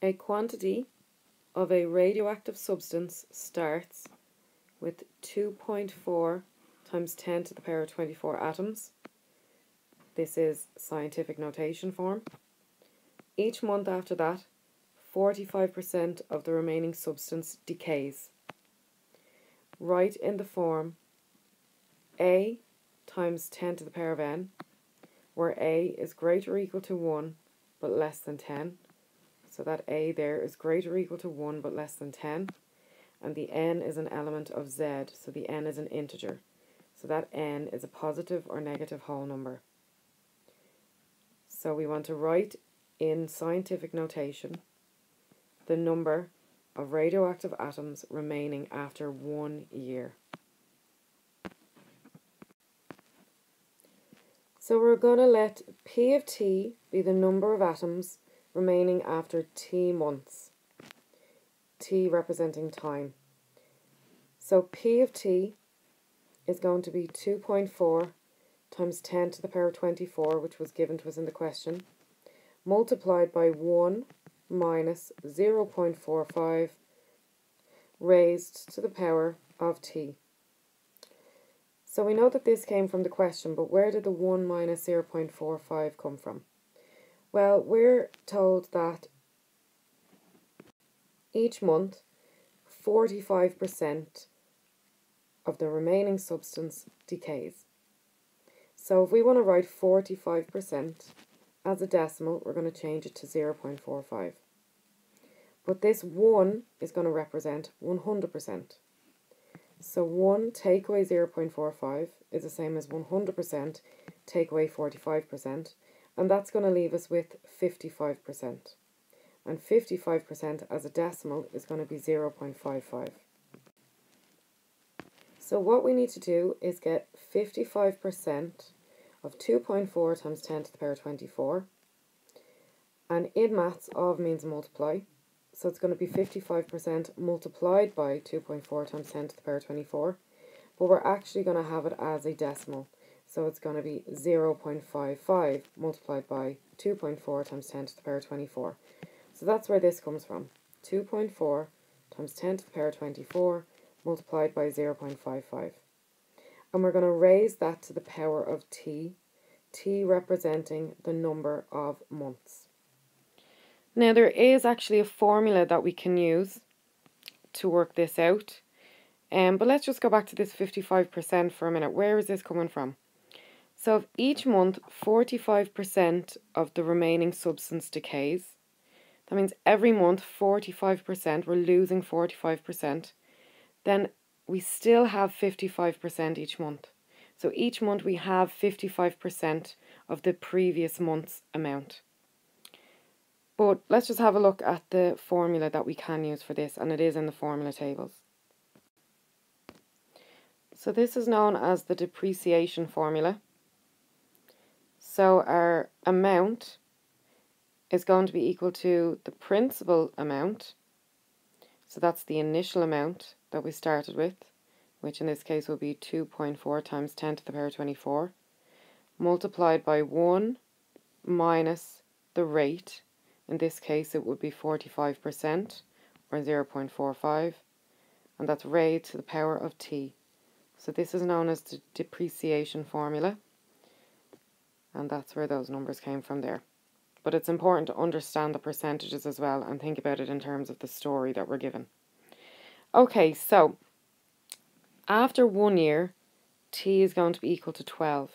A quantity of a radioactive substance starts with 2.4 times 10 to the power of 24 atoms. This is scientific notation form. Each month after that, 45% of the remaining substance decays. Write in the form A times 10 to the power of n, where A is greater or equal to 1 but less than 10. So that A there is greater or equal to 1 but less than 10. And the n is an element of z, so the n is an integer. So that n is a positive or negative whole number. So we want to write in scientific notation the number of radioactive atoms remaining after one year. So we're going to let P of T be the number of atoms remaining after T months. T representing time. So P of T is going to be 2.4 times 10 to the power of 24, which was given to us in the question, multiplied by 1 minus 0.45 raised to the power of t. So we know that this came from the question, but where did the 1 minus 0.45 come from? Well, we're told that each month 45% of the remaining substance decays. So if we want to write 45% as a decimal, we're going to change it to 0.45. But this 1 is going to represent 100%. So 1 take away 0.45 is the same as 100% take away 45%. And that's going to leave us with 55%. And 55% as a decimal is going to be 0.55. So what we need to do is get 55% of 2.4 times 10 to the power 24. And in maths, of means multiply. So it's going to be 55% multiplied by 2.4 times 10 to the power 24. But we're actually going to have it as a decimal. So it's going to be 0 0.55 multiplied by 2.4 times 10 to the power 24. So that's where this comes from. 2.4 times 10 to the power 24 multiplied by 0 0.55 and we're going to raise that to the power of t, t representing the number of months. Now there is actually a formula that we can use to work this out, um, but let's just go back to this 55% for a minute. Where is this coming from? So if each month 45% of the remaining substance decays, that means every month 45%, we're losing 45%, then we still have 55% each month. So each month we have 55% of the previous month's amount. But let's just have a look at the formula that we can use for this, and it is in the formula tables. So this is known as the depreciation formula. So our amount is going to be equal to the principal amount. So that's the initial amount that we started with, which in this case will be 2.4 times 10 to the power 24, multiplied by 1 minus the rate. In this case, it would be 45% or 0.45, and that's raised to the power of t. So this is known as the depreciation formula, and that's where those numbers came from there. But it's important to understand the percentages as well and think about it in terms of the story that we're given. Okay, so after one year, t is going to be equal to 12.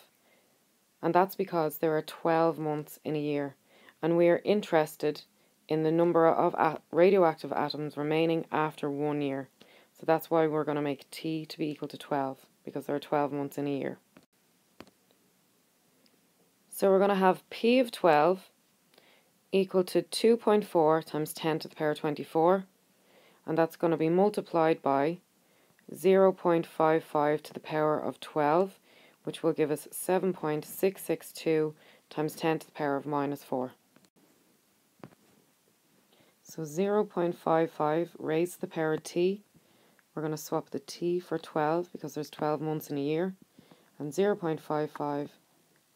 And that's because there are 12 months in a year. And we are interested in the number of radioactive atoms remaining after one year. So that's why we're going to make t to be equal to 12, because there are 12 months in a year. So we're going to have p of 12 equal to 2.4 times 10 to the power 24 and that's going to be multiplied by 0.55 to the power of 12, which will give us 7.662 times 10 to the power of minus 4. So 0.55 raised to the power of t. We're going to swap the t for 12 because there's 12 months in a year. And 0.55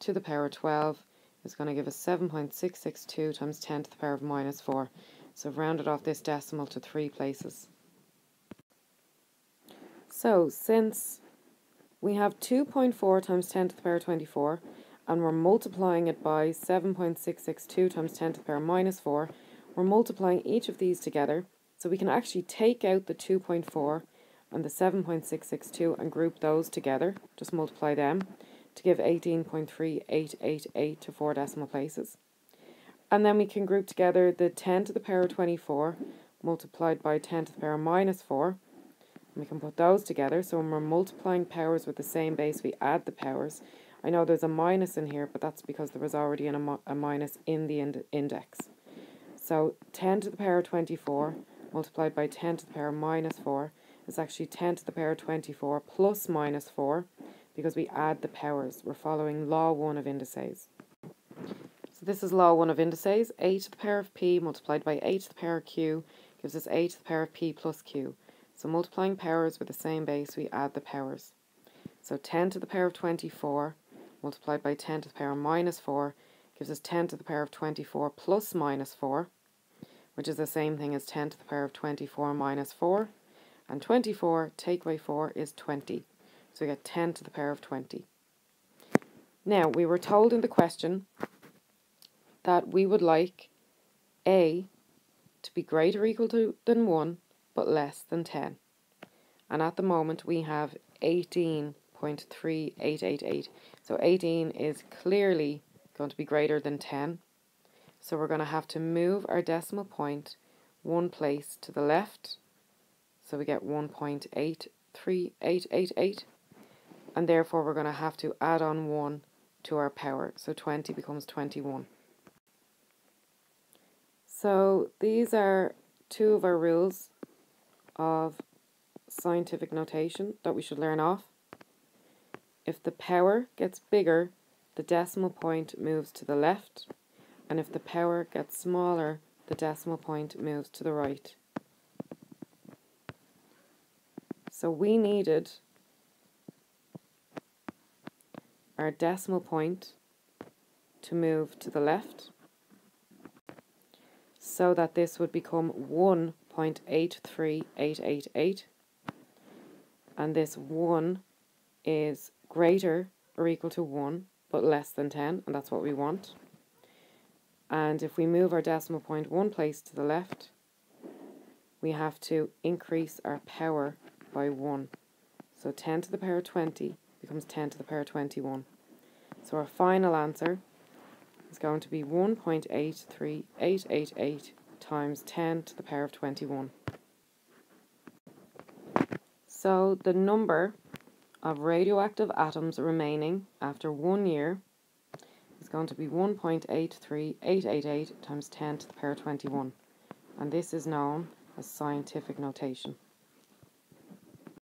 to the power of 12 is going to give us 7.662 times 10 to the power of minus 4. So I've rounded off this decimal to three places. So since we have 2.4 times 10 to the power of 24 and we're multiplying it by 7.662 times 10 to the power minus 4, we're multiplying each of these together so we can actually take out the 2.4 and the 7.662 and group those together, just multiply them to give 18.3888 to four decimal places. And then we can group together the 10 to the power of 24 multiplied by 10 to the power of minus 4. And we can put those together. So when we're multiplying powers with the same base, we add the powers. I know there's a minus in here, but that's because there was already an, a minus in the ind index. So 10 to the power of 24 multiplied by 10 to the power of minus 4 is actually 10 to the power of 24 plus minus 4 because we add the powers. We're following law 1 of indices. So this is law 1 of indices. a to the power of p multiplied by a to the power of q gives us a to the power of p plus q. So multiplying powers with the same base, we add the powers. So 10 to the power of 24 multiplied by 10 to the power of minus 4 gives us 10 to the power of 24 plus minus 4, which is the same thing as 10 to the power of 24 minus 4. And 24 take away 4 is 20. So we get 10 to the power of 20. Now, we were told in the question that we would like a to be greater or equal to than 1 but less than 10. And at the moment we have 18.3888. So 18 is clearly going to be greater than 10. So we're going to have to move our decimal point one place to the left. So we get 1.83888. And therefore we're going to have to add on 1 to our power. So 20 becomes 21. So these are two of our rules of scientific notation that we should learn off. If the power gets bigger, the decimal point moves to the left, and if the power gets smaller, the decimal point moves to the right. So we needed our decimal point to move to the left so that this would become 1.83888 and this 1 is greater or equal to 1 but less than 10 and that's what we want. And if we move our decimal point one place to the left we have to increase our power by 1 so 10 to the power 20 becomes 10 to the power 21 so our final answer is going to be 1.83888 times 10 to the power of 21. So the number of radioactive atoms remaining after one year is going to be 1.83888 times 10 to the power 21 and this is known as scientific notation.